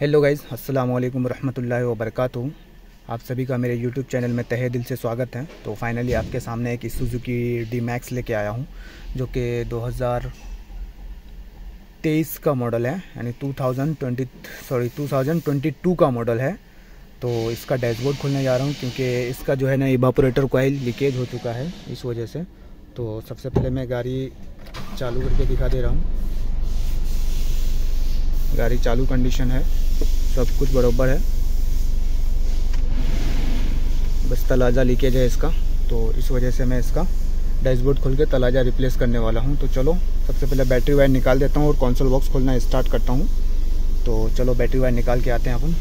Hello guys अस्सलाम वालेकुम रहमतुल्लाहि व बरकातुहू आप सभी का मेरे यूट्यूब चैनल में तहे दिल से स्वागत है। तो फाइनली आपके सामने एक सुजुकी डी मैक्स लेके आया हूँ, जो कि 2023 का मॉडल है, यानी 2020 सॉरी 2022 का मॉडल है। तो इसका डैशबोर्ड खोलने जा रहा हूँ, क्योंकि इसका जो है ना इवापोरेटर कोयल लीकेज हो चुका है इस वजह से। तो सबसे पहले मैं गाड़ी चालू करके दिखा दे रहा हूँ। गाड़ी चालू कंडीशन है। सब कुछ बराबर है। बस तलाजा लीकेज है इसका तो इस वजह से मैं इसका डैशबोर्ड खोल के तलाजा रिप्लेस करने वाला हूँ। तो चलो, सबसे पहले बैटरी वायर निकाल देता हूँ और कौनसल बॉक्स खोलना स्टार्ट करता हूँ। तो चलो बैटरी वायर निकाल के आते हैं अपन।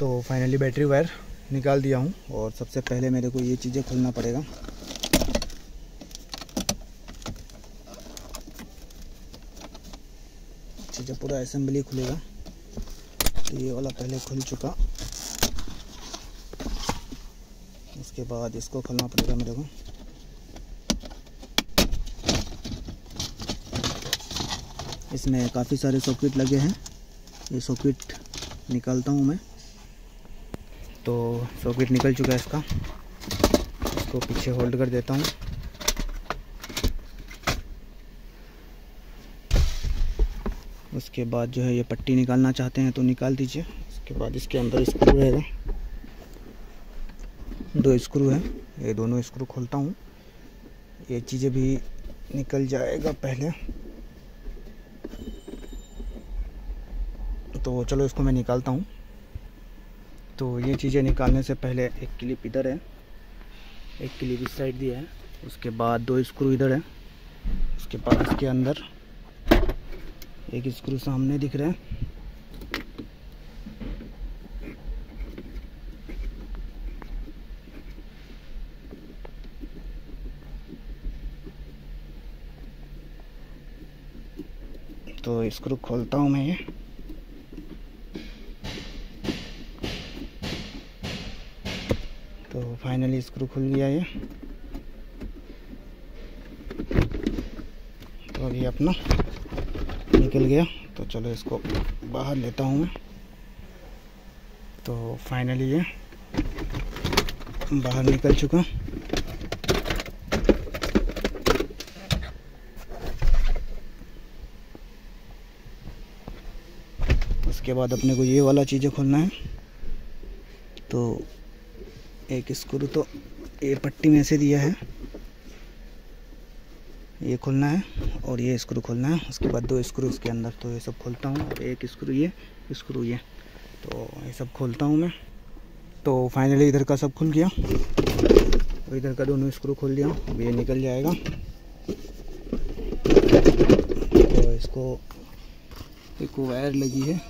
तो फाइनली बैटरी वायर निकाल दिया हूँ और सबसे पहले मेरे को ये चीज़ें खोलना पड़ेगा। चीज़ें पूरा असेंबली खुलेगा तो ये वाला पहले खुल चुका। उसके बाद इसको खोलना पड़ेगा मेरे को। इसमें काफ़ी सारे सॉकेट लगे हैं। ये सॉकेट निकालता हूँ मैं। तो सॉकेट निकल चुका है इसका। इसको पीछे होल्ड कर देता हूँ। उसके बाद जो है ये पट्टी निकालना चाहते हैं तो निकाल दीजिए। उसके बाद इसके अंदर स्क्रू रहेगा दो स्क्रू है। ये दोनों स्क्रू खोलता हूँ। ये चीज़ें भी निकल जाएगा पहले। तो चलो इसको मैं निकालता हूँ। तो ये चीज़ें निकालने से पहले एक क्लिप इधर है। एक क्लिप इस साइड दिया है। उसके बाद दो स्क्रू इधर है। उसके बाद इसके अंदर एक स्क्रू सामने दिख रहा है। तो स्क्रू खोलता हूँ मैं ये। तो फाइनली स्क्रू खुल गया ये। तो अभी अपना निकल गया। तो चलो इसको बाहर लेता हूँ मैं। तो फाइनली ये बाहर निकल चुका। उसके बाद अपने को ये वाला चीज़ें खोलना है। तो एक स्क्रू तो ये पट्टी में से दिया है। ये खोलना है और ये स्क्रू खोलना है। उसके बाद दो स्क्रू इसके अंदर तो ये सब खोलता हूँ। एक स्क्रू, ये स्क्रू, ये। तो ये सब खोलता हूँ मैं। तो फाइनली इधर का सब खुल गया। तो इधर का दोनों स्क्रू खोल दिया। अब ये निकल जाएगा। तो इसको, एक वायर लगी है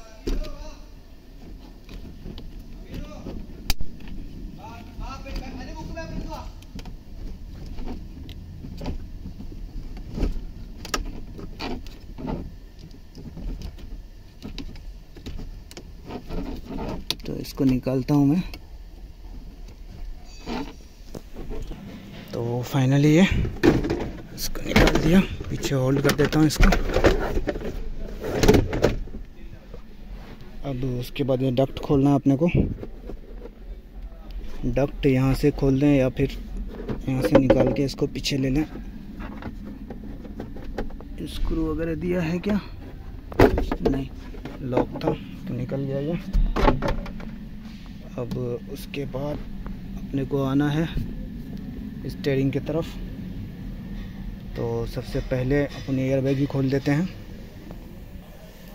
तो इसको निकालता हूँ मैं। तो फाइनली ये, इसको निकाल दिया। पीछे होल्ड कर देता हूँ इसको। अब उसके बाद ये डक्ट खोलना है अपने को। डक्ट यहाँ से खोल दें या फिर यहाँ से निकाल के इसको पीछे ले लें। स्क्रू वगैरह दिया है क्या? नहीं लॉक था तो निकल गया ये। अब उसके बाद अपने को आना है स्टेयरिंग की तरफ़। तो सबसे पहले अपन एयर बैग भी खोल देते हैं।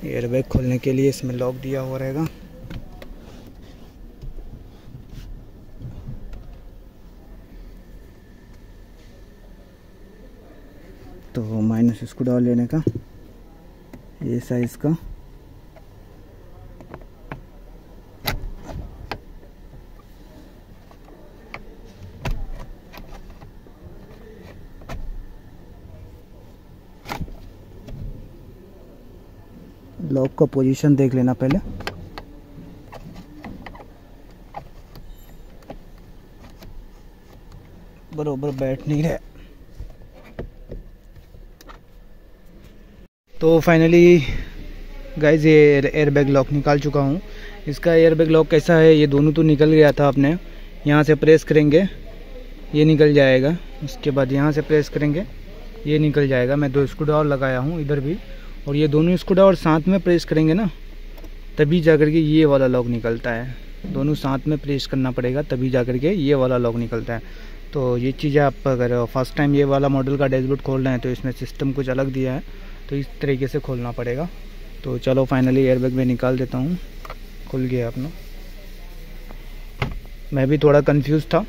एयर बैग खोलने के लिए इसमें लॉक दिया हुआ रहेगा। तो माइनस इसको डाल लेने का, ये साइज़ का। लॉक का पोजीशन देख लेना पहले। बरोबर बैठ नहीं रहे। तो फाइनली गाइज़ ये एयर बैग लॉक निकाल चुका हूँ। इसका एयर बैग लॉक कैसा है, ये दोनों तो निकल गया था आपने यहाँ से प्रेस करेंगे, ये निकल जाएगा। उसके बाद यहाँ से प्रेस करेंगे, ये निकल जाएगा। मैं दो स्क्रू ड्रावर लगाया हूँ, इधर भी। और ये दोनों स्क्रू ड्रावर साथ में प्रेस करेंगे ना, तभी जा के ये वाला लॉक निकलता है। दोनों साथ में प्रेस करना पड़ेगा, तभी जा के ये वाला लॉक निकलता है। तो ये चीज़ें आप अगर फ़र्स्ट टाइम ये वाला मॉडल का डैशबोर्ड खोल रहे हैं तो इसमें सिस्टम कुछ अलग दिया है तो इस तरीके से खोलना पड़ेगा। तो चलो फाइनली एयरबैग में निकाल देता हूँ। खुल गया अपना। मैं भी थोड़ा कंफ्यूज था,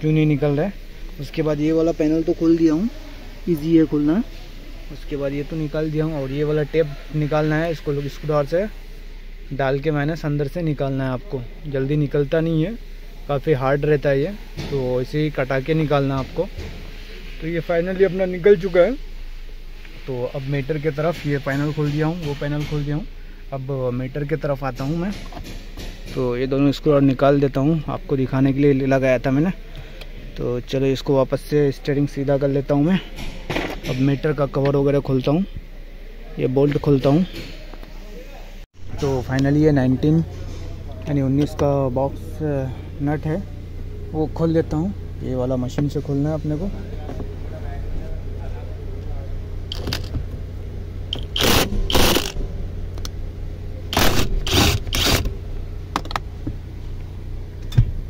क्यों नहीं निकल रहा है? उसके बाद ये वाला पैनल तो खोल दिया हूँ। ईजी है खोलना। उसके बाद ये तो निकाल दिया हूँ और ये वाला टेप निकालना है इसको लोग स्क्रू से डाल के मैंने अंदर से निकालना है आपको। जल्दी निकलता नहीं है, काफ़ी हार्ड रहता है ये तो इसे ही कटा के निकालना है आपको। तो ये फाइनली अपना निकल चुका है। तो अब मीटर की तरफ़ ये पैनल खोल दिया हूँ, वो पैनल खोल दिया हूँ। अब मीटर की तरफ़ आता हूँ मैं। तो ये दोनों स्क्रू निकाल देता हूँ। आपको दिखाने के लिए लगाया था मैंने। तो चलो इसको वापस से स्टेयरिंग सीधा कर लेता हूँ मैं। अब मीटर का कवर वगैरह खोलता हूँ। ये बोल्ट खोलता हूँ। तो फाइनली ये 19 यानी 19 का बॉक्स नट है। वो खोल देता हूँ। ये वाला मशीन से खोलना है अपने को।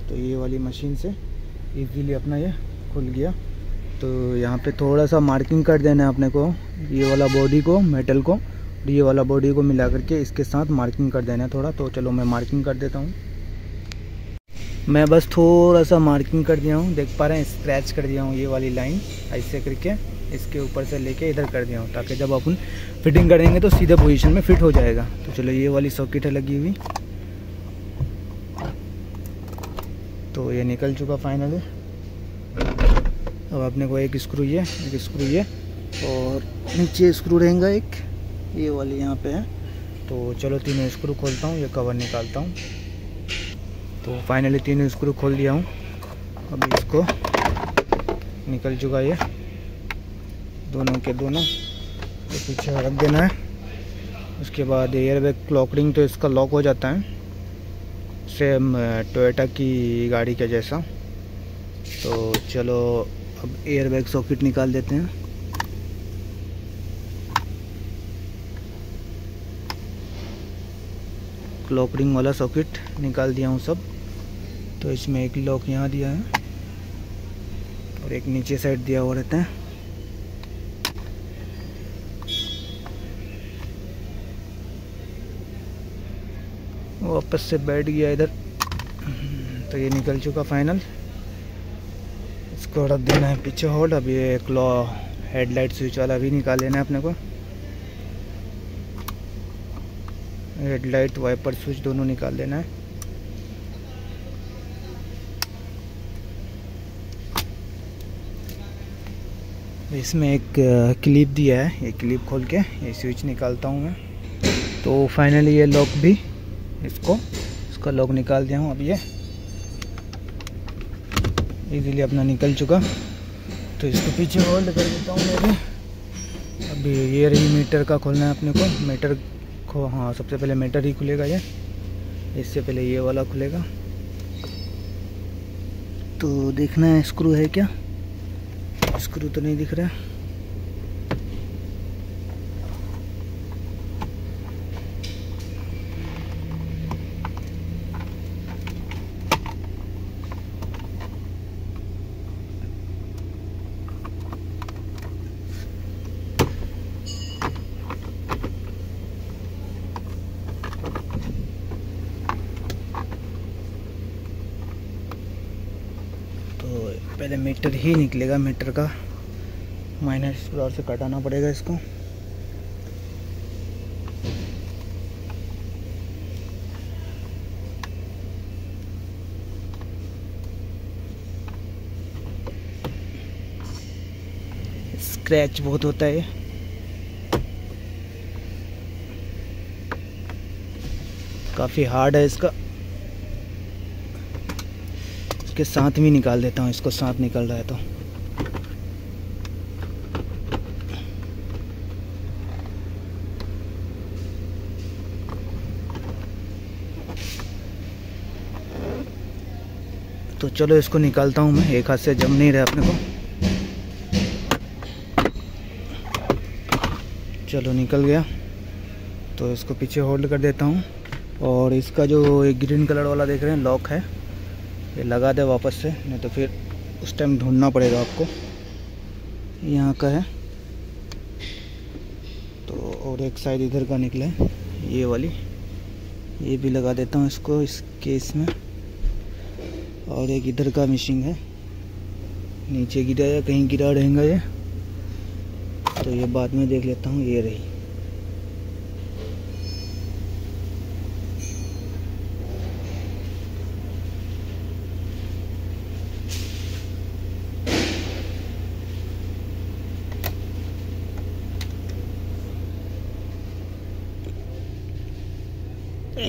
तो ये वाली मशीन से इजीली अपना ये खुल गया। तो यहाँ पे थोड़ा सा मार्किंग कर देना है अपने को, ये वाला बॉडी को मेटल को, और ये वाला बॉडी को मिला करके इसके साथ मार्किंग कर देना है थोड़ा। तो चलो मैं मार्किंग कर देता हूँ। मैं बस थोड़ा सा मार्किंग कर दिया हूँ, देख पा रहे हैं स्क्रैच कर दिया हूँ ये वाली लाइन ऐसे करके इसके ऊपर से लेके इधर कर दिया हूँ, ताकि जब अपन फिटिंग करेंगे तो सीधे पोजीशन में फिट हो जाएगा। तो चलो ये वाली सॉकेट है लगी हुई। तो ये निकल चुका फाइनली अब अपने को एक स्क्रू ये, एक स्क्रू ये, और नीचे स्क्रू रहेगा एक। ये वाली यहाँ पे है। तो चलो तीनों स्क्रू खोलता हूँ, ये कवर निकालता हूँ। तो फाइनली तीनों स्क्रू खोल दिया हूँ। अब इसको निकल चुका ये। दोनों के दोनों। पीछे रख देना है। उसके बाद एयर बैग क्लॉकरिंग तो इसका लॉक हो जाता है। सेम टोयोटा की गाड़ी के जैसा। तो चलो, अब एयरबैग सॉकेट निकाल देते हैं। क्लॉक रिंग वाला सॉकेट निकाल दिया हूँ सब। तो इसमें एक लॉक यहाँ दिया है और एक नीचे साइड दिया हुआ रहता है। वापस से बैठ गया इधर। तो ये निकल चुका फाइनल इसको रख देना है पीछे होल्ड अब ये क्लॉ हेडलाइट स्विच वाला भी निकाल लेना है अपने को। हेडलाइट वाइपर स्विच दोनों निकाल लेना है। इसमें एक क्लिप दिया है ये क्लिप खोल के ये स्विच निकालता हूँ मैं। तो फाइनली ये लॉक भी। इसको, इसका लॉक निकाल दिया हूँ अब ये। इजीली अपना निकल चुका। तो इसको पीछे होल्ड कर देता हूँ मैं भी। अभी ये रही मीटर का खोलना है अपने को। मीटर को हाँ सबसे पहले मीटर ही खुलेगा ये। इससे पहले ये वाला खुलेगा। तो देखना है स्क्रू है क्या? स्क्रू तो नहीं दिख रहा। पहले मीटर ही निकलेगा मीटर का माइनस फ्लोर से कटाना पड़ेगा इसको। स्क्रैच बहुत होता है काफ़ी हार्ड है इसका। इसके साथ भी निकाल देता हूँ, इसको साथ निकल रहा है तो। तो चलो इसको निकालता हूँ मैं, एक हाथ से जम नहीं रहा अपने को। चलो निकल गया तो इसको पीछे होल्ड कर देता हूँ। और इसका जो एक ग्रीन कलर वाला देख रहे हैं लॉक है। ये लगा दे वापस से, नहीं तो फिर उस टाइम ढूंढना पड़ेगा आपको। यहाँ का है। तो और एक साइड इधर का निकले ये वाली। ये भी लगा देता हूँ इसको, इस केस में। और एक इधर का मिशिंग है। नीचे गिरा या कहीं गिरा रहेगा ये। तो ये बाद में देख लेता हूँ, ये रही।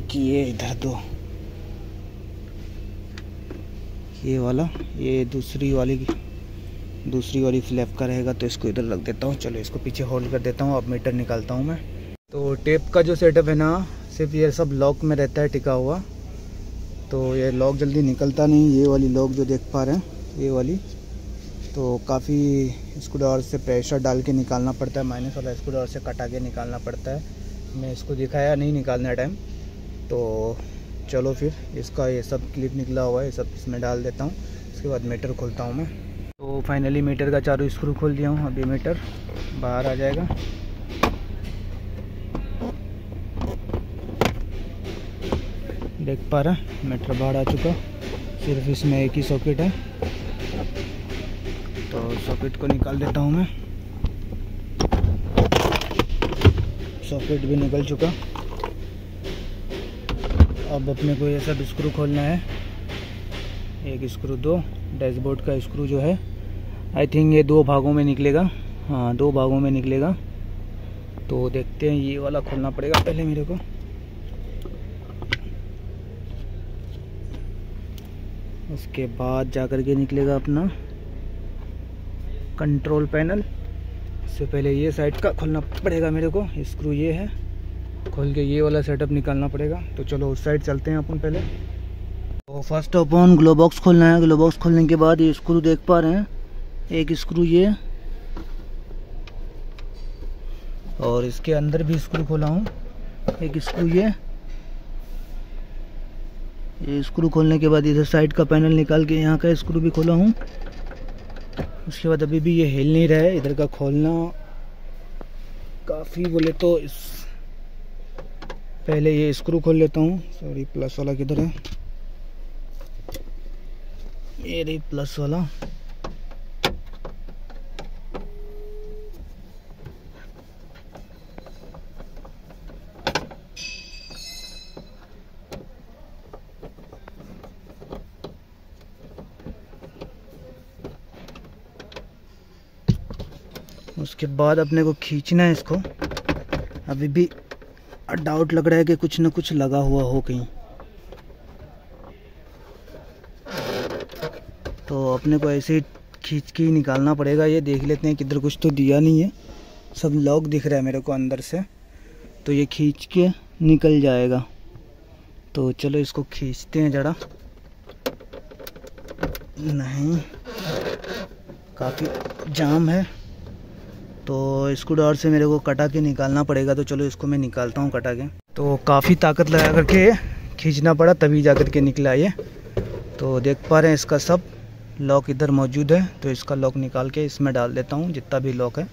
एक ये इधर दो। ये वाला, ये दूसरी वाली दूसरी वाली फ्लैप का रहेगा तो इसको इधर रख देता हूँ। चलो, इसको पीछे होल्ड कर देता हूँ, अब मीटर निकालता हूँ मैं। तो टेप का जो सेटअप है ना, सिर्फ़ ये सब लॉक में रहता है, टिका हुआ। तो ये लॉक जल्दी निकलता नहीं, ये वाली लॉक जो देख पा रहे हैं, ये वाली। तो काफ़ी स्क्रू से प्रेशर डाल के निकालना पड़ता है माइनस वाला स्क्रू से कटा के निकालना पड़ता है। मैं इसको दिखाया नहीं निकालना टाइम तो चलो फिर, इसका ये सब क्लिप निकला हुआ है, ये सब इसमें डाल देता हूँ। उसके बाद मीटर खोलता हूँ मैं। तो फाइनली मीटर का चारों स्क्रू खोल दिया हूँ, अभी मीटर बाहर आ जाएगा। देख पा रहा मीटर बाहर आ चुका। सिर्फ़ इसमें एक ही सॉकेट है। तो सॉकेट को निकाल देता हूँ मैं। सॉकेट भी निकल चुका। अब अपने को ये सब स्क्रू खोलना है। एक स्क्रू दो डैशबोर्ड का स्क्रू जो है। आई थिंक ये दो भागों में निकलेगा। हाँ दो भागों में निकलेगा। तो देखते हैं, ये वाला खोलना पड़ेगा पहले मेरे को। उसके बाद जा कर के निकलेगा अपना कंट्रोल पैनल इससे पहले ये साइड का खोलना पड़ेगा मेरे को। स्क्रू ये है। खोल के ये वाला सेटअप निकालना पड़ेगा। तो चलो उस साइड चलते हैं अपन पहले। तो फ़र्स्ट अपन ग्लो बॉक्स खोलना है। ग्लो बॉक्स खोलने के बाद ये स्क्रू देख पा रहे हैं। एक स्क्रू ये। और इसके अंदर भी स्क्रू खोला हूँ। एक स्क्रू ये। ये स्क्रू खोलने के बाद इधर साइड का पैनल निकाल के यहाँ का स्क्रू भी खोला हूँ। उसके बाद अभी भी ये हिल नहीं रहा है। इधर का खोलना काफ़ी बोले तो इस पहले ये स्क्रू खोल लेता हूँ। सॉरी प्लस वाला किधर है? ये रही प्लस वाला। उसके बाद अपने को खींचना है इसको। अभी भी डाउट लग रहा है कि कुछ ना कुछ लगा हुआ हो कहीं। तो अपने को ऐसे खींच के ही निकालना पड़ेगा। ये देख लेते हैं किधर कुछ तो दिया नहीं है। सब लॉक दिख रहा है मेरे को अंदर से। तो ये खींच के निकल जाएगा। तो चलो इसको खींचते हैं ज़रा। नहीं, काफ़ी जाम है। तो इसको डॉर से मेरे को कटा के निकालना पड़ेगा तो चलो इसको मैं निकालता हूँ कटा के। तो काफ़ी ताकत लगा करके खींचना पड़ा, तभी जा कर के निकला ये। तो देख पा रहे हैं इसका सब लॉक इधर मौजूद है तो इसका लॉक निकाल के इसमें डाल देता हूँ, जितना भी लॉक है।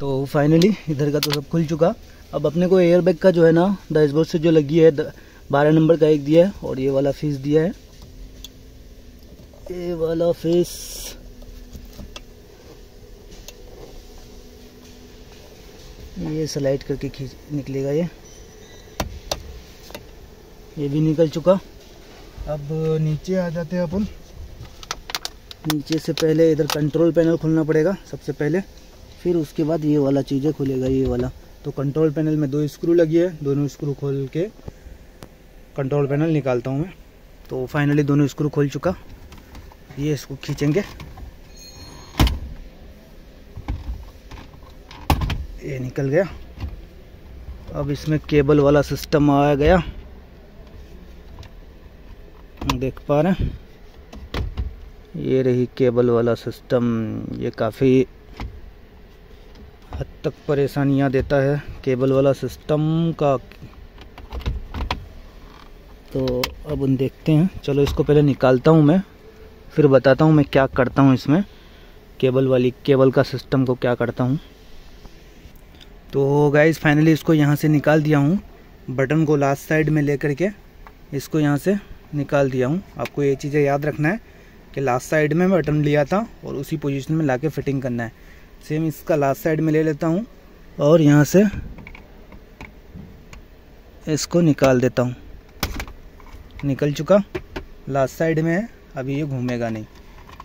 तो फाइनली इधर का तो सब खुल चुका। अब अपने को एयर बैग का जो है ना डैशबोर्ड से जो लगी है, बारह नंबर का एक दिया है, और ये वाला फ़ीस दिया है। ये वाला फ़ीस ये स्लाइड करके खींच निकलेगा ये। ये भी निकल चुका। अब नीचे आ जाते हैं अपन। नीचे से पहले इधर कंट्रोल पैनल खोलना पड़ेगा सबसे पहले। फिर उसके बाद ये वाला चीज़ें खुलेगा ये वाला। तो कंट्रोल पैनल में दो स्क्रू लगी है दोनों स्क्रू खोल के कंट्रोल पैनल निकालता हूँ मैं। तो फाइनली दोनों स्क्रू खोल चुका। ये इसको खींचेंगे ये निकल गया। अब इसमें केबल वाला सिस्टम आ गया। देख पा रहे हैं। ये रही केबल वाला सिस्टम। ये काफ़ी हद तक परेशानियाँ देता है केबल वाला सिस्टम का। तो अब उन देखते हैं। चलो इसको पहले निकालता हूँ मैं। फिर बताता हूँ मैं क्या करता हूँ इसमें। केबल वाली, केबल का सिस्टम को क्या करता हूँ। तो गाइज़ फाइनली इसको यहाँ से निकाल दिया हूँ। बटन को लास्ट साइड में लेकर के इसको यहाँ से निकाल दिया हूँ। आपको ये चीज़ें याद रखना है कि लास्ट साइड में बटन लिया था और उसी पोजीशन में ला फिटिंग करना है। सेम इसका लास्ट साइड में ले लेता हूँ और यहाँ से इसको निकाल देता हूँ। निकल चुका। लास्ट साइड में है। अभी ये घूमेगा नहीं।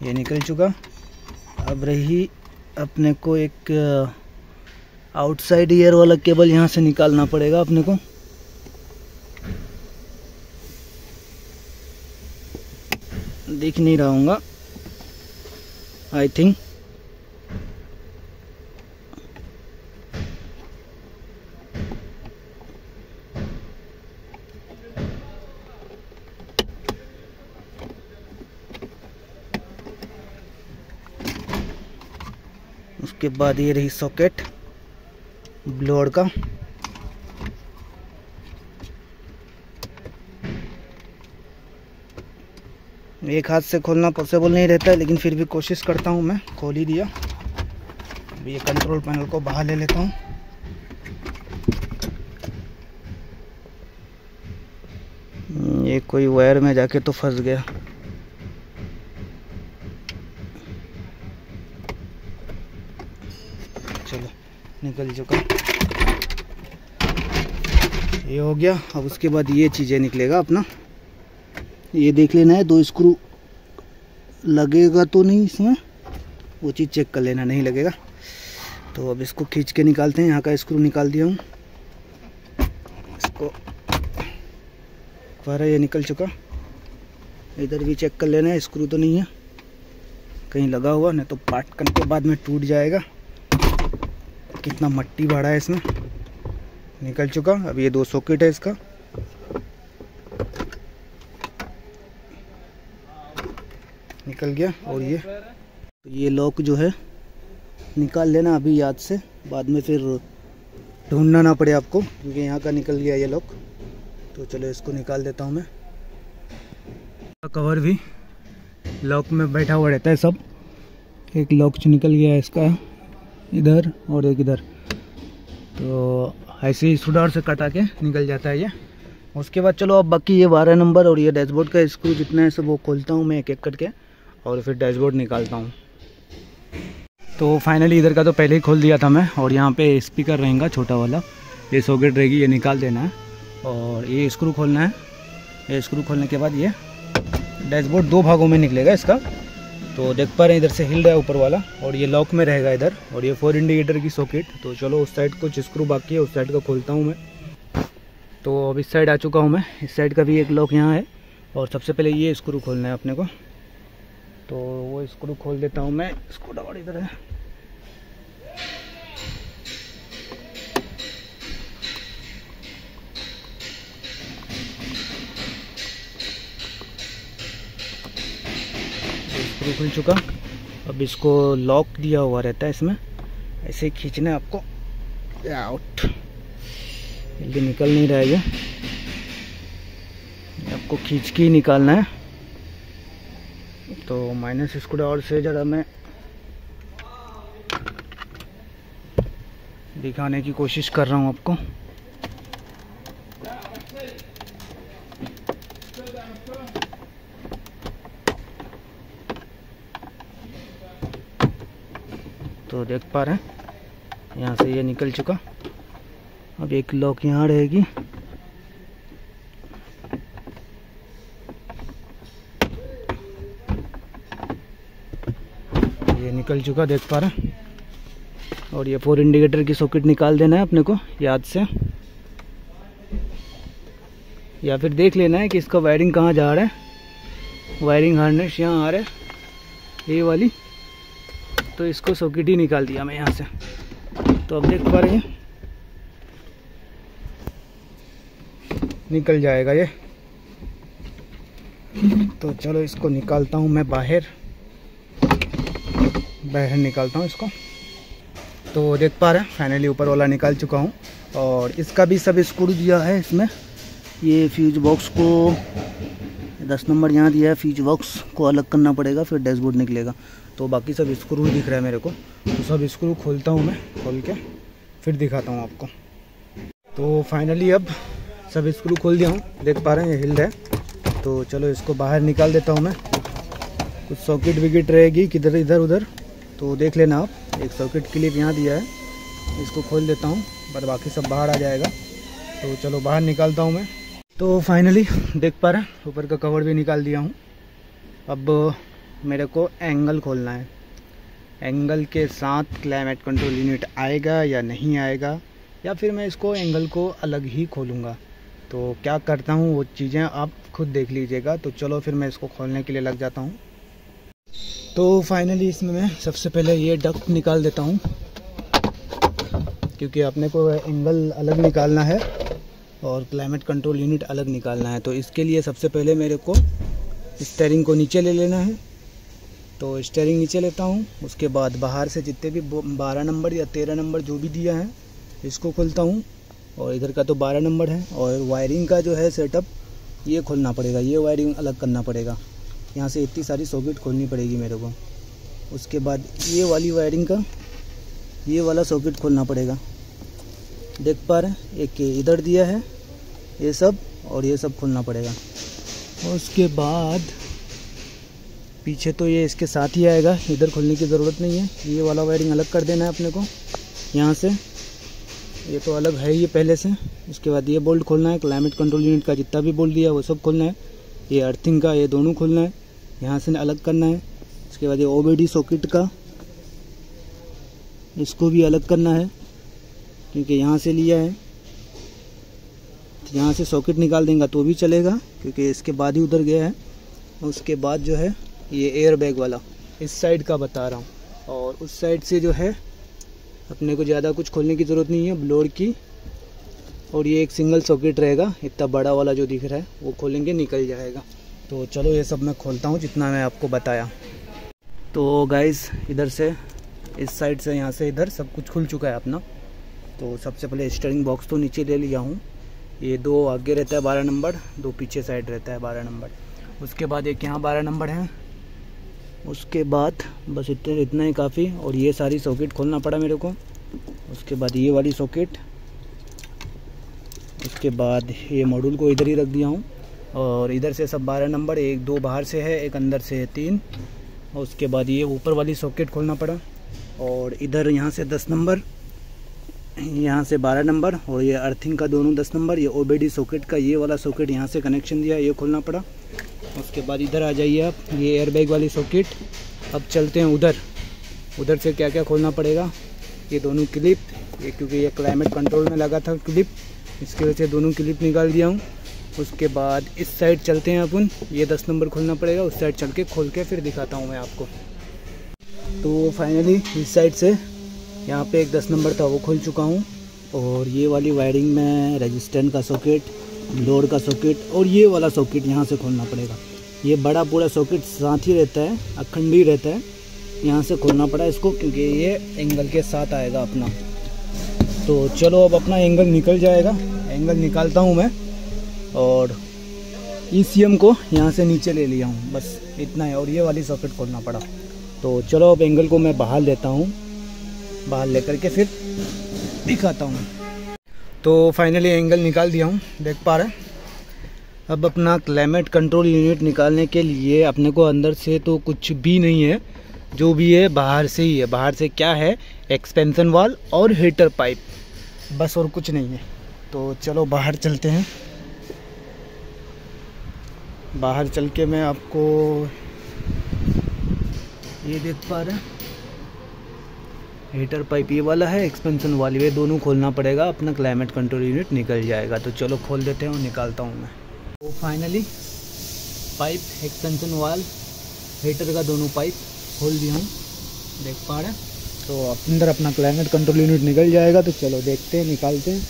ये निकल चुका। अब रही अपने को एक आउटसाइड ईयर वाला केबल यहाँ से निकालना पड़ेगा अपने को। दिख नहीं रहा हूँ आई थिंक उसके बाद ये रही सॉकेट ब्लोअर का। एक हाथ से खोलना पॉसिबल नहीं रहता है लेकिन फिर भी कोशिश करता हूँ मैं, खोल ही दिया। अभी ये कंट्रोल पैनल को बाहर ले लेता हूँ। ये कोई वायर में जाके तो फंस गया। चलो, निकल चुका। ये हो गया। अब उसके बाद ये चीज़ें निकलेगा अपना। ये देख लेना है, दो स्क्रू लगेगा तो नहीं इसमें। वो चीज़ चेक कर लेना, नहीं लगेगा। तो अब इसको खींच के निकालते हैं। यहाँ का स्क्रू निकाल दिया हूँ। इसको बारह ये निकल चुका। इधर भी चेक कर लेना है स्क्रू तो नहीं है। कहीं लगा हुआ, नहीं तो पार्ट करने के बाद में टूट जाएगा। कितना मट्टी भाड़ा है इसमें। निकल चुका। अब ये दो सॉकेट है इसका। निकल गया और ये। तो ये लॉक जो है, निकाल लेना अभी याद से। बाद में फिर ढूंढना ना पड़े आपको, क्योंकि यहाँ का निकल गया ये लॉक तो चलो इसको निकाल देता हूँ मैं। कवर भी लॉक में बैठा हुआ रहता है सब। एक लॉक निकल गया है इसका। इधर और एक इधर। तो ऐसे ही सुडार से कटा के निकल जाता है ये। उसके बाद चलो अब बाकी ये बारह नंबर और ये डैशबोर्ड का स्क्रू जितना है सब वो खोलता हूँ मैं एक एक करके और फिर डैशबोर्ड निकालता हूँ। तो फाइनली इधर का तो पहले ही खोल दिया था मैं और यहाँ पे स्पीकर रहेगा छोटा वाला। ये सॉकेट रहेगी, ये निकाल देना है और ये स्क्रू खोलना है। ये स्क्रू खोलने के बाद ये डैशबोर्ड दो भागों में निकलेगा इसका। तो देख पा रहे हैं, इधर से हिल रहा है ऊपर वाला और ये लॉक में रहेगा इधर, और ये फोर इंडिकेटर की सॉकेट तो चलो उस साइड कुछ स्क्रू बाकी है, उस साइड का खोलता हूँ मैं। तो अब इस साइड आ चुका हूँ मैं, इस साइड का भी एक लॉक यहाँ है, और सबसे पहले ये स्क्रू खोलना है अपने को। तो वो स्क्रू खोल देता हूँ मैं स्क्रू डबर इधर है। स्क्रू खुल चुका। अब इसको लॉक दिया हुआ रहता है इसमें। ऐसे खींचना है आपको। आउट जल्दी निकल नहीं रहा है ये। आपको खींच के ही निकालना है। तो माइनस स्क्रू और से ज़रा मैं दिखाने की कोशिश कर रहा हूँ आपको। तो देख पा रहे हैं। यहाँ से ये निकल चुका। अब एक लॉक यहाँ रहेगी। ये निकल चुका, देख पा रहे हैं। और ये फोर इंडिकेटर की सॉकेट निकाल देना है अपने को, याद से। या फिर देख लेना है कि इसका वायरिंग कहाँ जा रहा है। वायरिंग हार्नेस यहाँ आ रहा है, ये वाली। तो इसको सॉकेट ही निकाल दिया मैं यहाँ से। तो अब देख पा रहे हैं। निकल जाएगा ये। तो चलो इसको निकालता हूँ मैं बाहर। बाहर निकालता हूँ इसको। तो देख पा रहे हैं फाइनली ऊपर वाला निकाल चुका हूँ। और इसका भी सब स्क्रू दिया है इसमें। ये फ्यूज बॉक्स को दस नंबर यहाँ दिया है फ्यूज बॉक्स को अलग करना पड़ेगा, फिर डैशबोर्ड निकलेगा। तो बाकी सब स्क्रू दिख रहा है मेरे को। तो सब स्क्रू खोलता हूँ मैं, खोल के फिर दिखाता हूँ आपको। तो फाइनली अब सब स्क्रू खोल दिया हूँ, देख पा रहे हैं, ये हिल्ड है। तो चलो इसको बाहर निकाल देता हूँ मैं। कुछ सॉकेट विकेट रहेगी किधर, इधर, उधर। तो देख लेना आप, एक सॉकेट क्लिप यहाँ दिया है। इसको खोल देता हूँ, पर बाकी सब बाहर आ जाएगा। तो चलो बाहर निकालता हूँ मैं। तो फाइनली देख पा रहे हैं, ऊपर का कवर भी निकाल दिया हूँ। अब मेरे को एंगल खोलना है। एंगल के साथ क्लाइमेट कंट्रोल यूनिट आएगा या नहीं आएगा, या फिर मैं इसको एंगल को अलग ही खोलूँगा। तो क्या करता हूँ, वो चीज़ें आप खुद देख लीजिएगा। तो चलो फिर मैं इसको खोलने के लिए लग जाता हूँ। तो फाइनली इसमें मैं सबसे पहले ये डक निकाल देता हूँ, क्योंकि अपने को एंगल अलग निकालना है और क्लाइमेट कंट्रोल यूनिट अलग निकालना है। तो इसके लिए सबसे पहले मेरे को स्टेयरिंग को नीचे ले लेना है। तो स्टेयरिंग नीचे लेता हूँ। उसके बाद बाहर से जितने भी बारह नंबर या तेरह नंबर जो भी दिया है, इसको खोलता हूँ। और इधर का तो बारह नंबर है। और वायरिंग का जो है सेटअप ये खोलना पड़ेगा। ये वायरिंग अलग करना पड़ेगा। यहाँ से इतनी सारी सॉकेट खोलनी पड़ेगी मेरे को। उसके बाद ये वाली वायरिंग का, ये वाला सॉकेट खोलना पड़ेगा। देख पा रहे एक इधर दिया है, ये सब, और ये सब खोलना पड़ेगा। उसके बाद पीछे तो ये इसके साथ ही आएगा, इधर खोलने की ज़रूरत नहीं है। ये वाला वायरिंग अलग कर देना है अपने को, यहाँ से। ये तो अलग है ये पहले से। उसके बाद ये बोल्ट खोलना है क्लाइमेट कंट्रोल यूनिट का जितना भी बोल्ट दिया वो सब खोलना है। ये अर्थिंग का, ये दोनों खोलना है। यहाँ से अलग करना है। उसके बाद ये ओबीडी सॉकेट का, इसको भी अलग करना है, क्योंकि यहाँ से लिया है। यहाँ से सॉकेट निकाल देंगे तो भी चलेगा, क्योंकि इसके बाद ही उधर गया है। उसके बाद जो है ये एयर बैग वाला। इस साइड का बता रहा हूँ। और उस साइड से जो है, अपने को ज़्यादा कुछ खोलने की ज़रूरत नहीं है ब्लोर की। और ये एक सिंगल सॉकेट रहेगा, इतना बड़ा वाला जो दिख रहा है, वो खोलेंगे, निकल जाएगा। तो चलो, ये सब मैं खोलता हूँ, जितना मैं आपको बताया। तो गाइस इधर से, इस साइड से, यहाँ से इधर, सब कुछ खुल चुका है अपना। तो सबसे पहले स्टरिंग बॉक्स तो नीचे ले लिया हूँ। ये दो आगे रहता है बारह नंबर, दो पीछे साइड रहता है बारह नंबर। उसके बाद एक यहाँ बारह नंबर है। उसके बाद बस इतने इतना ही काफ़ी, और ये सारी सॉकेट खोलना पड़ा मेरे को। उसके बाद ये वाली सॉकेट उसके बाद ये मॉड्यूल को इधर ही रख दिया हूँ। और इधर से सब बारह नंबर, एक दो बाहर से है, एक अंदर से है तीन। और उसके बाद ये ऊपर वाली सॉकेट खोलना पड़ा। और इधर यहाँ से दस नंबर, यहाँ से बारह नंबर, और ये अर्थिंग का दोनों दस नंबर, ये ओबीडी सॉकेट का ये वाला सॉकेट यहाँ से कनेक्शन दिया, ये खोलना पड़ा। उसके बाद इधर आ जाइए आप, ये एयरबैग वाली सॉकेट अब चलते हैं उधर। उधर से क्या क्या खोलना पड़ेगा? ये दोनों क्लिप ये क्योंकि ये क्लाइमेट कंट्रोल में लगा था क्लिप इसकी वजह से दोनों क्लिप निकाल दिया हूँ। उसके बाद इस साइड चलते हैं अपन। ये दस नंबर खोलना पड़ेगा, उस साइड चल के खोल के फिर दिखाता हूँ मैं आपको। तो फाइनली इस साइड से यहाँ पे एक दस नंबर था, वो खोल चुका हूँ। और ये वाली वायरिंग में रजिस्टेंट का सॉकेट लोड का सॉकेट और ये वाला सॉकेट यहाँ से खोलना पड़ेगा। ये बड़ा पूरा सॉकेट साथ ही रहता है, अखंड ही रहता है, यहाँ से खोलना पड़ा इसको क्योंकि ये एंगल के साथ आएगा अपना। तो चलो अब अपना एंगल निकल जाएगा। एंगल निकालता हूँ मैं और ई e को यहाँ से नीचे ले लिया हूँ। बस इतना है और ये वाली सॉकेट खोलना पड़ा। तो चलो अब एंगल को मैं बाहर लेता हूँ। बाहर लेकर के फिर दिखाता हूँ। तो फाइनली एंगल निकाल दिया हूँ, देख पा रहे अब अपना क्लाइमेट कंट्रोल यूनिट निकालने के लिए अपने को अंदर से तो कुछ भी नहीं है, जो भी है बाहर से ही है। बाहर से क्या है? एक्सपेंसन वाल और हीटर पाइप बस और कुछ नहीं है। तो चलो बाहर चलते हैं। बाहर चल के मैं आपको ये देख पा रहे हीटर पाइप ये वाला है एक्सपेंशन वाली वे दोनों खोलना पड़ेगा, अपना क्लाइमेट कंट्रोल यूनिट निकल जाएगा। तो चलो खोल देते हैं और निकालता हूँ मैं। तो finally pipe expansion valve heater का दोनों पाइप खोल दिया हूँ। देख पा रहे तो अंदर अपना क्लाइमेट कंट्रोल यूनिट निकल जाएगा तो चलो देखते हैं, निकालते हैं।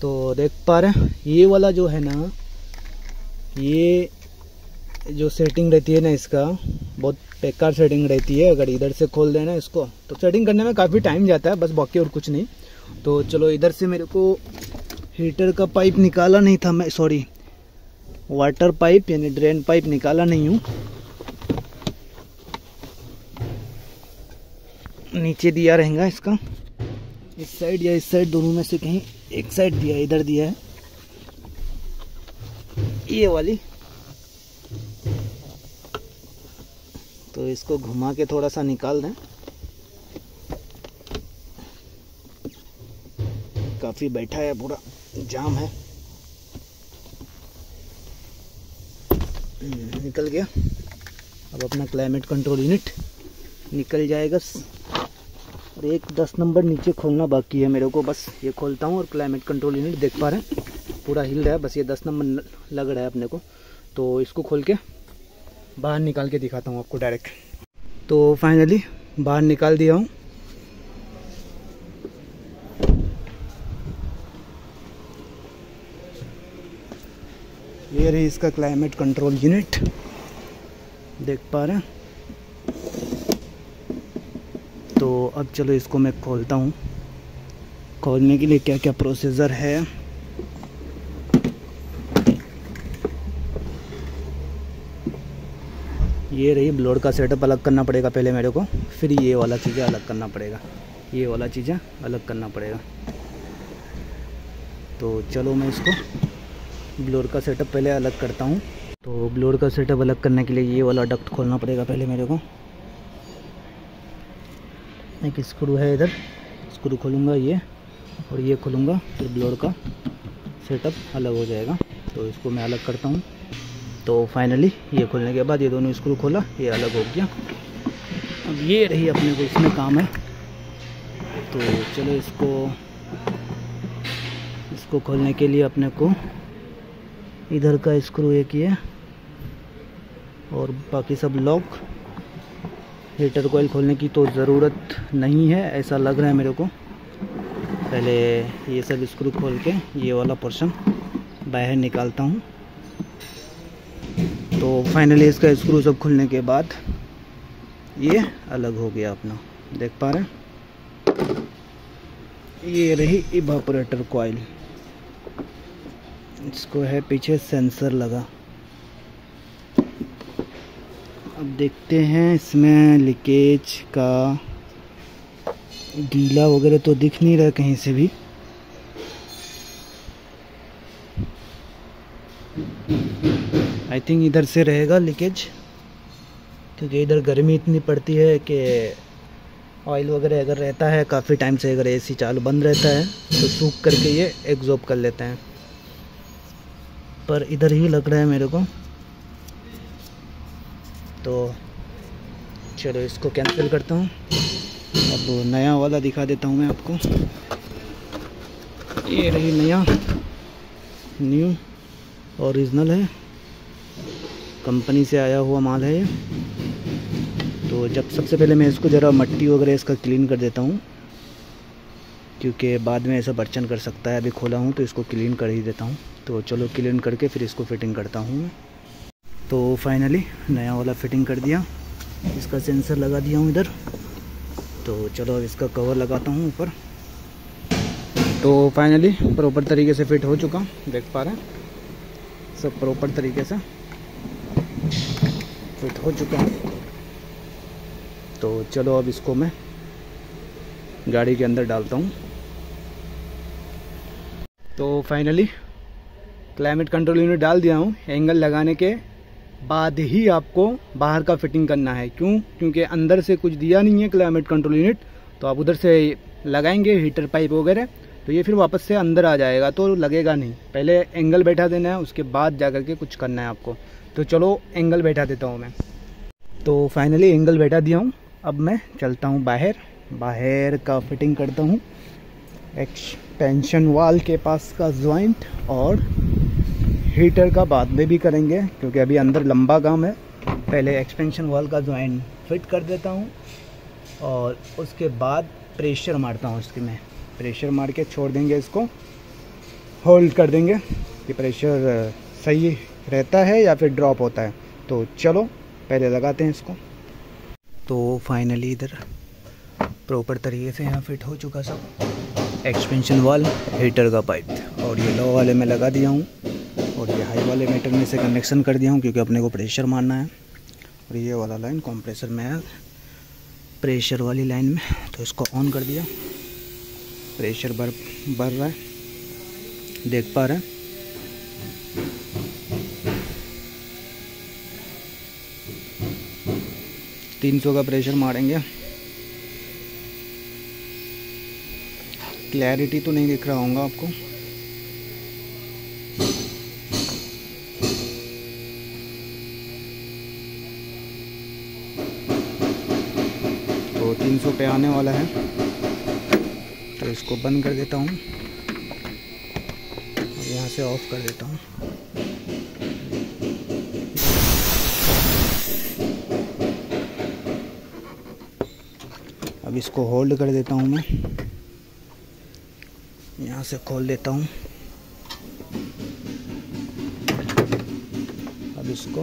तो देख पा रहे हैं, ये वाला जो है ना ये जो सेटिंग रहती है ना इसका, बहुत बेकार सेटिंग रहती है। अगर इधर से खोल देना इसको तो सेटिंग करने में काफ़ी टाइम जाता है, बस बाकी और कुछ नहीं। तो चलो इधर से मेरे को हीटर का पाइप निकाला नहीं था मैं सॉरी वाटर पाइप यानी ड्रेन पाइप निकाला नहीं हूँ। नीचे दिया रहेगा इसका। इस साइड या इस साइड दोनों में से कहीं एक साइड दिया, इधर दिया है। ये वाली। तो इसको घुमा के थोड़ा सा निकाल दें। काफ़ी बैठा है, पूरा जाम है। निकल गया। अब अपना क्लाइमेट कंट्रोल यूनिट निकल जाएगा। और एक दस नंबर नीचे खोलना बाकी है मेरे को। बस ये खोलता हूँ और क्लाइमेट कंट्रोल यूनिट देख पा रहे हैं। पूरा हिल रहा है, बस ये दस नंबर लग रहा है अपने को। तो इसको खोल के बाहर निकाल के दिखाता हूँ आपको डायरेक्ट तो फाइनली बाहर निकाल दिया हूँ। ये रही इसका क्लाइमेट कंट्रोल यूनिट देख पा रहे हैं तो अब चलो इसको मैं खोलता हूँ। खोलने के लिए क्या क्या प्रोसीजर है? ये रही ब्लोड का सेटअप अलग करना पड़ेगा पहले मेरे को, फिर ये वाला चीज़ें अलग करना पड़ेगा। ये वाला चीज़ें अलग करना पड़ेगा। तो चलो मैं इसको ब्लोर का सेटअप पहले अलग करता हूँ। तो ब्लोर का सेटअप अलग करने के लिए ये वाला डक्ट खोलना पड़ेगा पहले मेरे को। एक स्क्रू है इधर। स्क्रू खोलूँगा ये और ये खोलूँगा, फिर ब्लोर का सेटअप अलग हो जाएगा। तो इसको मैं अलग करता हूँ। तो फाइनली ये खोलने के बाद ये दोनों स्क्रू खोला, ये अलग हो गया। अब ये रही अपने को इसमें काम है। तो चलो इसको इसको खोलने के लिए अपने को इधर का स्क्रू एक ये और बाकी सब लॉक हीटर कोयल खोलने की तो ज़रूरत नहीं है, ऐसा लग रहा है मेरे को। पहले ये सब स्क्रू खोल के ये वाला पोर्शन बाहर निकालता हूँ। तो फाइनली इसका स्क्रू सब खुलने के बाद ये अलग हो गया अपना, देख पा रहे हैं? ये रही इवापोरेटर कॉइल इसको है पीछे सेंसर लगा। अब देखते हैं इसमें लीकेज का गीला वगैरह तो दिख नहीं रहा कहीं से भी। आई थिंक इधर से रहेगा लीकेज, क्योंकि इधर गर्मी इतनी पड़ती है कि ऑयल वगैरह अगर रहता है, काफ़ी टाइम से अगर एसी चालू बंद रहता है तो सूख करके ये एग्जॉब कर लेते हैं। पर इधर ही लग रहा है मेरे को। तो चलो इसको कैंसिल करता हूँ। अब नया वाला दिखा देता हूँ मैं आपको। ये रही नया न्यू ओरिजिनल है। कंपनी से आया हुआ माल है ये। तो जब सबसे पहले मैं इसको ज़रा मट्टी वगैरह इसका क्लीन कर देता हूँ, क्योंकि बाद में ऐसा बर्चन कर सकता है। अभी खोला हूँ तो इसको क्लीन कर ही देता हूँ। तो चलो क्लीन करके फिर इसको फिटिंग करता हूँ तो फाइनली नया वाला फिटिंग कर दिया। इसका सेंसर लगा दिया हूँ इधर। तो चलो अब इसका कवर लगाता हूँ ऊपर। तो फाइनली प्रॉपर तरीके से फिट हो चुका, देख पा रहे हैं। सब प्रॉपर तरीके से फिट हो चुका। तो चलो अब इसको मैं गाड़ी के अंदर डालता हूँ। तो फाइनली क्लाइमेट कंट्रोल यूनिट डाल दिया हूँ। एंगल लगाने के बाद ही आपको बाहर का फिटिंग करना है। क्यों? क्योंकि अंदर से कुछ दिया नहीं है क्लाइमेट कंट्रोल यूनिट तो आप उधर से लगाएँगे हीटर पाइप वगैरह तो ये फिर वापस से अंदर आ जाएगा तो लगेगा नहीं। पहले एंगल बैठा देना है, उसके बाद जा करके कुछ करना है आपको। तो चलो एंगल बैठा देता हूँ मैं। तो फाइनली एंगल बैठा दिया हूँ। अब मैं चलता हूँ बाहर। बाहर का फिटिंग करता हूँ। एक्सपेंशन वाल के पास का ज्वाइंट और हीटर का बाद में भी करेंगे, क्योंकि अभी अंदर लंबा काम है। पहले एक्सपेंशन वाल का ज्वाइंट फिट कर देता हूँ, और उसके बाद प्रेशर मारता हूँ इसके में। प्रेशर मार के छोड़ देंगे इसको। होल्ड कर देंगे कि प्रेशर सही रहता है या फिर ड्रॉप होता है। तो चलो, पहले लगाते हैं इसको। तो फाइनली इधर प्रॉपर तरीके से यहाँ फिट हो चुका सब। एक्सपेंशन वाल हीटर का पाइप और ये लो वाले में लगा दिया हूँ। और ये हाई वाले मीटर में से कनेक्शन कर दिया हूँ क्योंकि अपने को प्रेशर मारना है। और ये वाला लाइन कंप्रेसर में है। प्रेशर वाली लाइन में तो इसको ऑन कर दिया। प्रेशर बढ़ बढ़ रहा है। देख पा रहे हैं। तीन सौ का प्रेशर मारेंगे। क्लैरिटी तो नहीं दिख रहा होगा आपको। 300 पे आने वाला है। तो इसको बंद कर देता हूँ। और यहाँ से ऑफ़ कर देता हूँ। अब इसको होल्ड कर देता हूँ मैं। यहाँ से खोल देता हूँ। अब इसको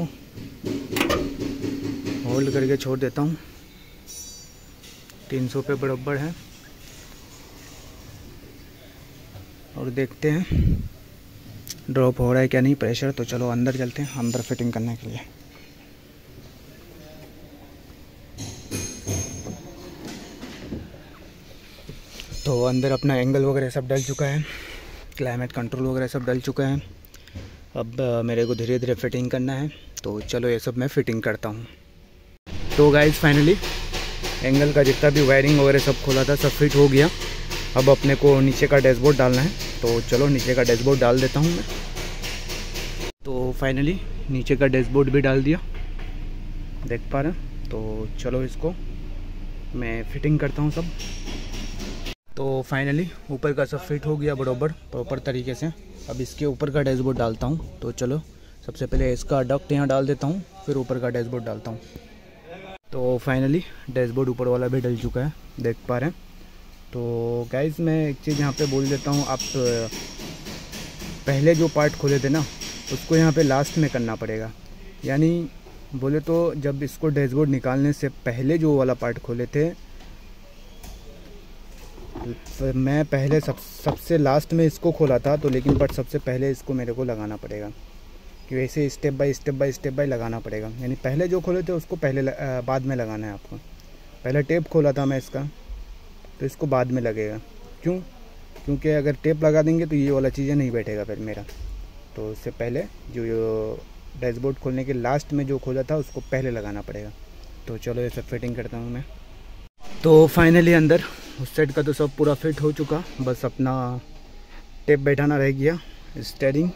होल्ड करके छोड़ देता हूँ। 300 पे बराबर है। और देखते हैं ड्रॉप हो रहा है क्या नहीं प्रेशर तो चलो अंदर चलते हैं, अंदर फिटिंग करने के लिए। तो अंदर अपना एंगल वगैरह सब डल चुका है क्लाइमेट कंट्रोल वगैरह सब डल चुका है। अब मेरे को धीरे धीरे फिटिंग करना है तो चलो ये सब मैं फिटिंग करता हूँ। तो गाइज़ फाइनली एंगल का जितना भी वायरिंग वगैरह सब खोला था, सब फिट हो गया। अब अपने को नीचे का डैशबोर्ड डालना है। तो चलो नीचे का डैशबोर्ड डाल देता हूँ मैं। तो फाइनली नीचे का डैशबोर्ड भी डाल दिया। देख पा रहे तो चलो इसको मैं फिटिंग करता हूँ सब। तो फाइनली ऊपर का सब फिट हो गया बराबर प्रॉपर तरीके से। अब इसके ऊपर का डैशबोर्ड डालता हूँ। तो चलो सबसे पहले इसका डक्ट यहाँ डाल देता हूँ, फिर ऊपर का डैशबोर्ड डालता हूँ। तो फाइनली डैशबोर्ड ऊपर वाला भी डल चुका है, देख पा रहे हैं। तो गाइज़ मैं एक चीज़ यहाँ पे बोल देता हूँ, आप पहले जो पार्ट खोले थे ना, उसको यहाँ पे लास्ट में करना पड़ेगा। यानी बोले तो जब इसको डैशबोर्ड निकालने से पहले जो वाला पार्ट खोले थे, मैं पहले सब, सबसे लास्ट में इसको खोला था तो लेकिन बट सबसे पहले इसको मेरे को लगाना पड़ेगा। कि वैसे step by step by step by लगाना पड़ेगा। यानी पहले जो खोले थे उसको पहले ल, बाद में लगाना है आपको। पहले टेप खोला था मैं इसका तो इसको बाद में लगेगा। क्यों? क्योंकि अगर टेप लगा देंगे तो ये वाला चीज़ें नहीं बैठेगा फिर मेरा। तो उससे पहले जो डैशबोर्ड खोलने के लास्ट में जो खोला था उसको पहले लगाना पड़ेगा। तो चलो ये सब फिटिंग करता हूँ मैं। तो फाइनली अंदर उस सेट का तो सब पूरा फिट हो चुका। बस अपना टेप बैठाना रह गया स्टेयरिंग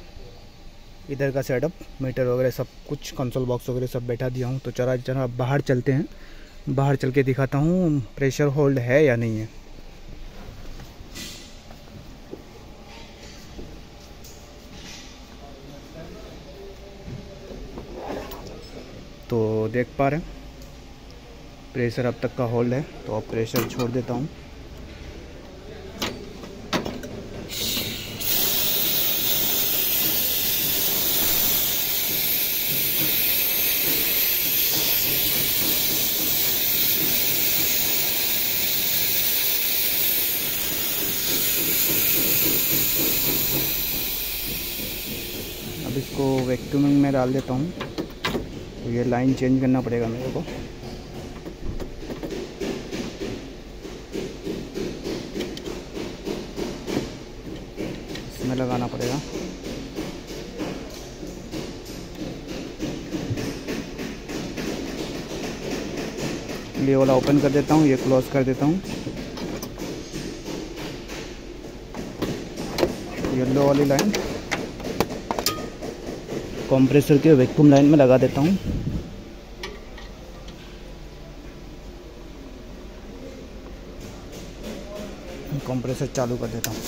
इधर का सेटअप मीटर वगैरह सब, कुछ कंसोल बॉक्स वगैरह सब बैठा दिया हूँ। तो चला चला बाहर चलते हैं। बाहर चल के दिखाता हूँ प्रेशर होल्ड है या नहीं है। तो देख पा रहे हैं प्रेशर अब तक का होल्ड है। तो अब प्रेशर छोड़ देता हूँ। अब इसको वैक्यूमिंग में डाल देता हूँ। तो ये लाइन चेंज करना पड़ेगा मेरे को। इसमें लगाना पड़ेगा। ये वाला ओपन कर देता हूँ, ये क्लोज कर देता हूँ। येलो वाली लाइन कंप्रेसर के वैक्यूम लाइन में लगा देता हूँ। कंप्रेसर चालू कर देता हूँ।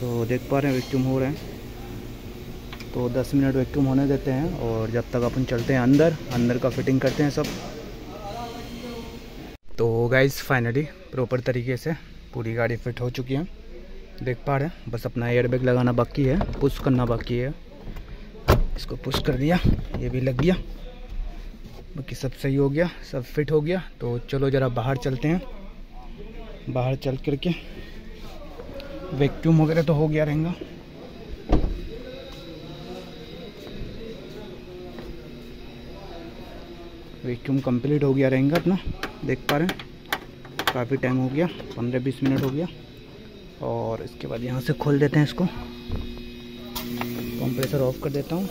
तो देख पा रहे हैं वैक्यूम हो रहे हैं। तो 10 मिनट वैक्यूम होने देते हैं और जब तक अपन चलते हैं अंदर अंदर का फिटिंग करते हैं सब। तो गाइज़ फाइनली प्रॉपर तरीके से पूरी गाड़ी फिट हो चुकी है। देख पा रहे हैं, बस अपना एयरबैग लगाना बाकी है पुश करना बाकी है। इसको पुश कर दिया, ये भी लग गया। बाकी सब सही हो गया, सब फिट हो गया। तो चलो ज़रा बाहर चलते हैं। बाहर चल करके वैक्यूम वगैरह तो हो गया रहेगा। वैक्यूम कंप्लीट हो गया रहेगा अपना, देख पा रहे हैं। काफ़ी टाइम हो गया, पंद्रह बीस मिनट हो गया। और इसके बाद यहाँ से खोल देते हैं इसको। कंप्रेसर ऑफ़ कर देता हूँ।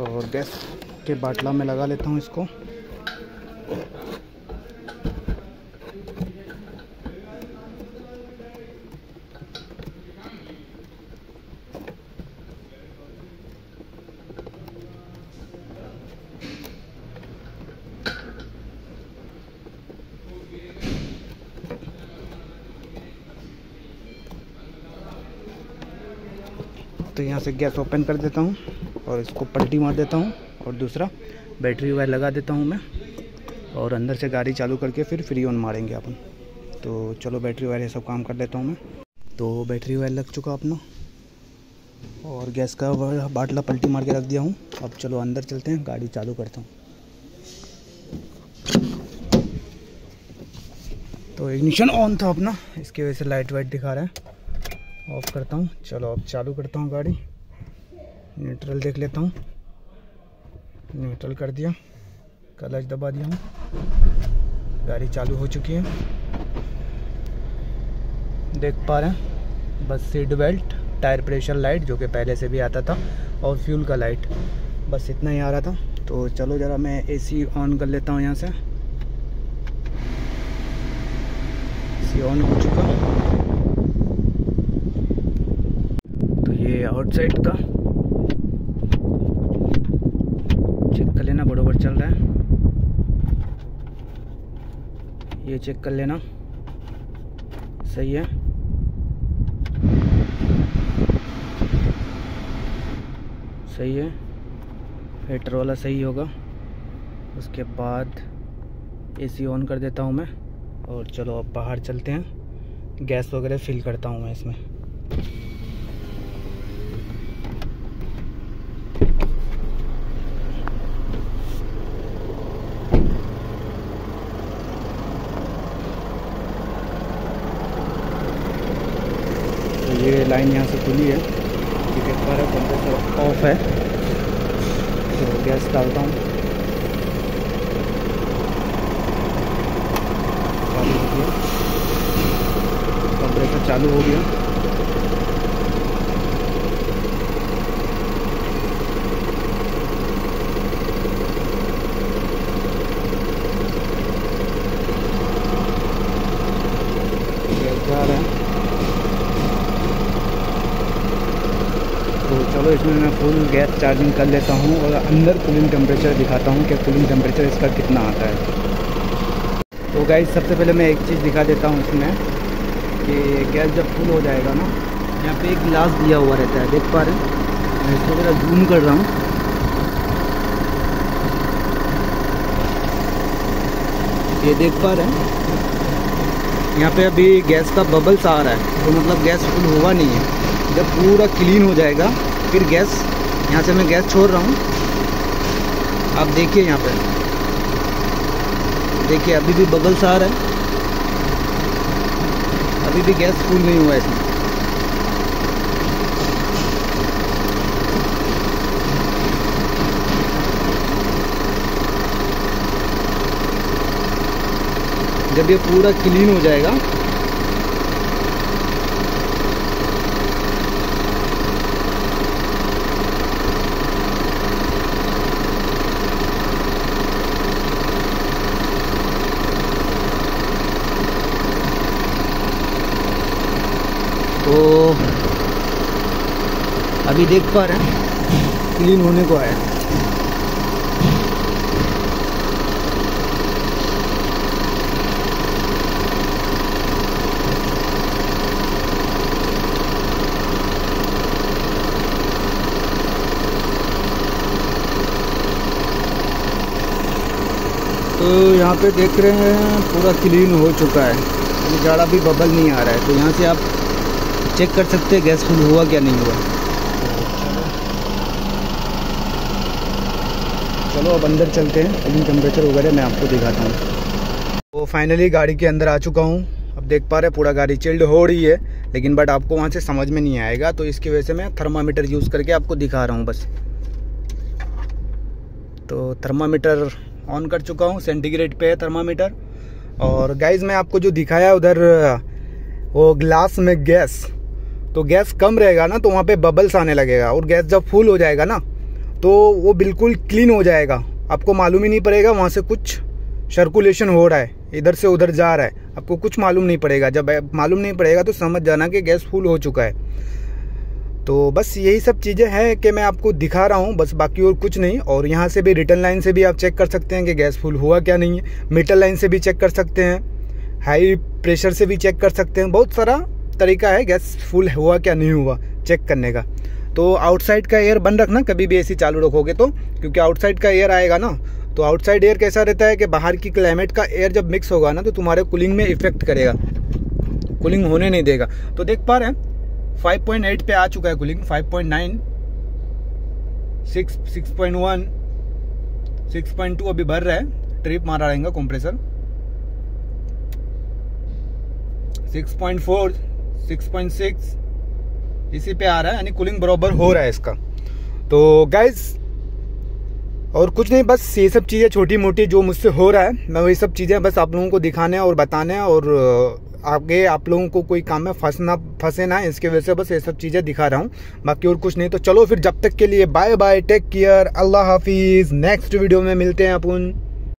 और गैस के बाटला में लगा लेता हूँ इसको। तो यहाँ से गैस ओपन कर देता हूँ। और इसको पलटी मार देता हूँ और दूसरा बैटरी वायर लगा देता हूँ मैं और अंदर से गाड़ी चालू करके फिर फ्री ऑन मारेंगे अपन। तो चलो बैटरी वायर ये सब काम कर लेता हूँ मैं। तो बैटरी वायर लग चुका अपना और गैस का बाटला पलटी मार के रख दिया हूँ। अब चलो अंदर चलते हैं, गाड़ी चालू करता हूँ। तो इग्निशन ऑन था अपना, इसकी वजह से लाइट वाइट दिखा रहा है। ऑफ़ करता हूँ, चलो अब चालू करता हूँ गाड़ी। न्यूट्रल देख लेता हूँ। न्यूट्रल कर दिया। क्लच दबा दिया हूँ। गाड़ी चालू हो चुकी है। देख पा रहे हैं। बस seat belt tyre pressure light जो कि पहले से भी आता था, और फ्यूल का लाइट बस इतना ही आ रहा था। तो चलो ज़रा मैं एसी ऑन कर लेता हूँ यहाँ से। एसी ऑन हो चुका तो ये आउटसाइड का चेक कर लेना बरोबर चल रहा है ये चेक कर लेना। सही है। सही है। हीटर वाला सही होगा। उसके बाद एसी ऑन कर देता हूँ मैं। और चलो अब बाहर चलते हैं। गैस वगैरह फिल करता हूँ मैं इसमें ये लाइन यहाँ से खुली है टिकट पर कंप्रेसर ऑफ़ है तो गैस डालता हूँ चालू हो गया कंप्रेसर चालू हो गया। तो चलो इसमें मैं फुल गैस चार्जिंग कर लेता हूँ और अंदर कूलिंग टेम्परेचर दिखाता हूँ कि कूलिंग टेम्परेचर इसका कितना आता है। तो गैस सबसे पहले मैं एक चीज़ दिखा देता हूँ इसमें कि गैस जब फुल हो जाएगा ना, यहाँ पे एक गिलास दिया हुआ रहता है, देख पा रहे हैं? मैं इसको मेरा जूम कर रहा हूँ। ये देख पा रहे हैं? यहाँ पे अभी गैस का बबल्स आ रहा है तो मतलब गैस फुल हुआ नहीं है। जब पूरा क्लीन हो जाएगा, फिर गैस, यहाँ से मैं गैस छोड़ रहा हूँ। आप देखिए यहाँ पे। देखिए, अभी भी बबल्स आ है। अभी भी गैस फूल नहीं हुआ इसमें। जब ये पूरा क्लीन हो जाएगा तो अभी देख पा रहे हैं। क्लीन होने को आया। तो यहाँ पे देख रहे हैं, पूरा क्लीन हो चुका है। ज़्यादा भी बबल नहीं आ रहा है। तो यहाँ से आप चेक कर सकते हैं गैस फुल हुआ क्या नहीं हुआ। चलो अब अंदर चलते हैं। कूलिंग टेम्परेचर वगैरह मैं आपको दिखाता हूँ। तो फाइनली गाड़ी के अंदर आ चुका हूँ। अब देख पा रहे पूरा गाड़ी चिल्ड हो रही है, लेकिन बट आपको वहाँ से समझ में नहीं आएगा तो इसकी वजह से मैं थर्मामीटर यूज़ करके आपको दिखा रहा हूँ बस। तो थर्मामीटर ऑन कर चुका हूँ सेंटीग्रेड पे है थर्मामीटर और गाइज़ मैं आपको जो दिखाया उधर, वो ग्लास में गैस तो गैस कम रहेगा ना तो वहाँ पे बबल्स आने लगेगा। और गैस जब फुल हो जाएगा ना तो वो बिल्कुल क्लीन हो जाएगा। आपको मालूम ही नहीं पड़ेगा, वहाँ से कुछ सर्कुलेशन हो रहा है। इधर से उधर जा रहा है। आपको कुछ मालूम नहीं पड़ेगा। जब मालूम नहीं पड़ेगा तो समझ जाना कि गैस फुल हो चुका है। तो बस यही सब चीज़ें हैं कि मैं आपको दिखा रहा हूँ, बस बाकी और कुछ नहीं। और यहाँ से भी रिटर्न लाइन से भी आप चेक कर सकते हैं कि गैस फुल हुआ क्या नहीं है। मीटर लाइन से भी चेक कर सकते हैं। हाई प्रेशर से भी चेक कर सकते हैं। बहुत सारा तरीका है गैस फुल हुआ क्या नहीं हुआ चेक करने का। तो आउटसाइड का एयर बंद रखना, कभी भी एसी चालू रखोगे तो क्योंकि आउटसाइड का एयर आएगा ना तो आउटसाइड एयर कैसा रहता है कि बाहर की क्लाइमेट का एयर जब मिक्स होगा ना तो तुम्हारे कूलिंग में इफ़ेक्ट करेगा। कूलिंग होने नहीं देगा। तो देख पा रहे हैं 5.8 पे आ चुका है कूलिंग 5.9 6 6.1 6.2 अभी भर रहा है ट्रिप मारा रहेगा कंप्रेसर 6.4 6.6 इसी पे आ रहा है, यानी कूलिंग बराबर हो रहा है इसका। तो गैस और कुछ नहीं, बस ये सब चीज़ें छोटी मोटी जो मुझसे हो रहा है, मैं वही सब चीज़ें बस आप लोगों को दिखाने और बताने और आगे आप लोगों को कोई काम में फंसना, फंसे ना, इसके वजह से बस ये सब चीज़ें दिखा रहा हूँ। बाकी और कुछ नहीं तो चलो फिर जब तक के लिए बाय बाय टेक केयर अल्लाह हाफिज़। नेक्स्ट वीडियो में मिलते हैं अपन।